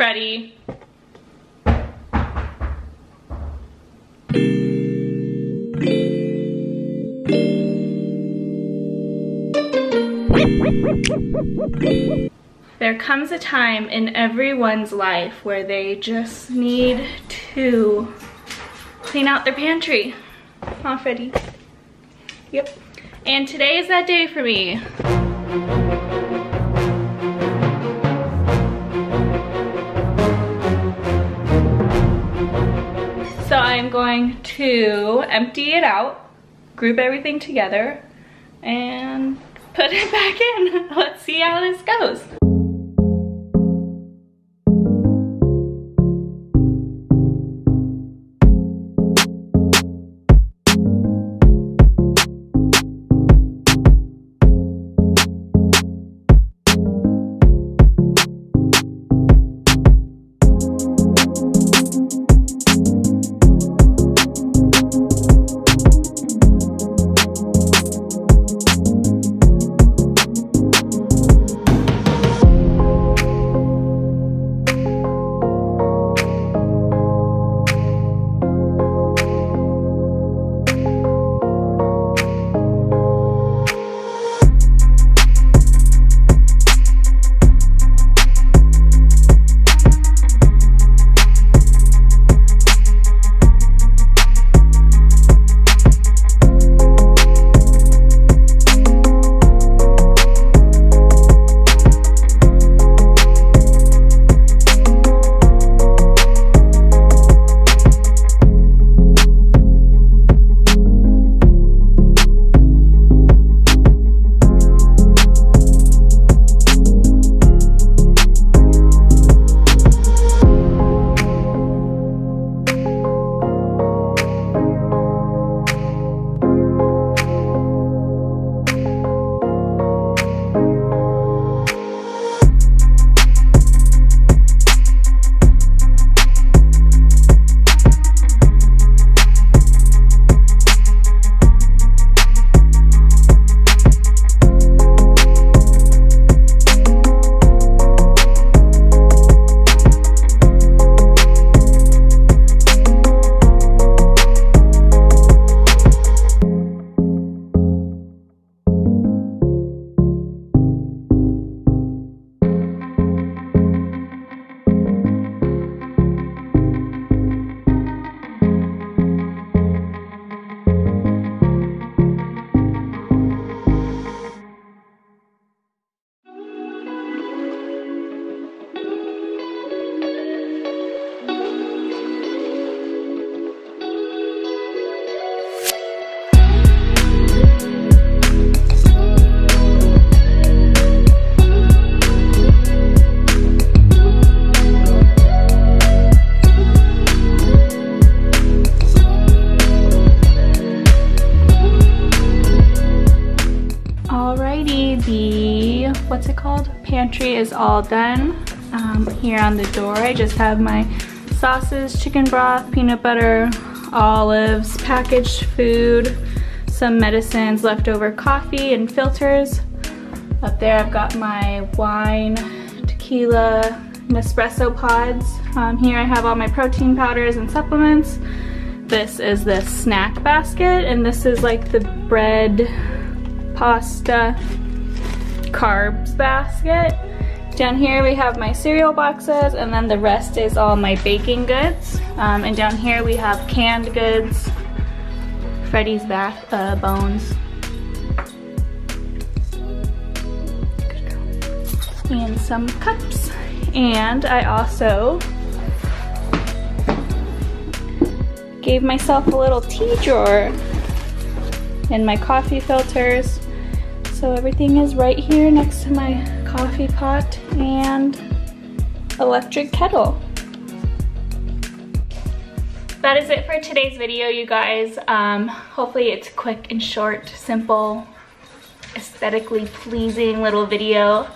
Freddie. There comes a time in everyone's life where they just need to clean out their pantry. Huh, Freddie? Yep. And today is that day for me. I'm going to empty it out, group everything together, and put it back in. Let's see how this goes. What's it called? Pantry is all done. Um, here on the door, I just have my sauces, chicken broth, peanut butter, olives, packaged food, some medicines, leftover coffee and filters. Up there I've got my wine, tequila, Nespresso pods. Um, here I have all my protein powders and supplements. This is the snack basket and this is like the bread, pasta, carbs basket. Down here we have my cereal boxes and then the rest is all my baking goods. Um, and down here we have canned goods, Freddie's bath uh, bones. And some cups. And I also gave myself a little tea drawer and my coffee filters so everything is right here next to my coffee pot and electric kettle. That is it for today's video, you guys. Um, hopefully it's quick and short, simple, aesthetically pleasing little video.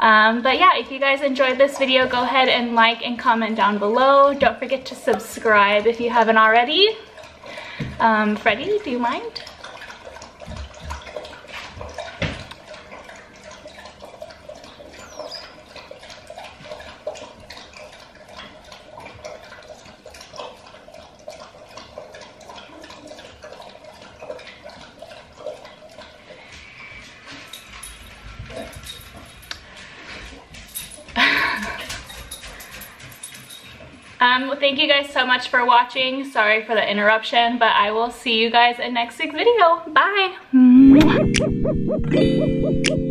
Um, but yeah, if you guys enjoyed this video, go ahead and like and comment down below. Don't forget to subscribe if you haven't already. Um, Freddie, do you mind? Um, thank you guys so much for watching. Sorry for the interruption, but I will see you guys in next week's video. Bye.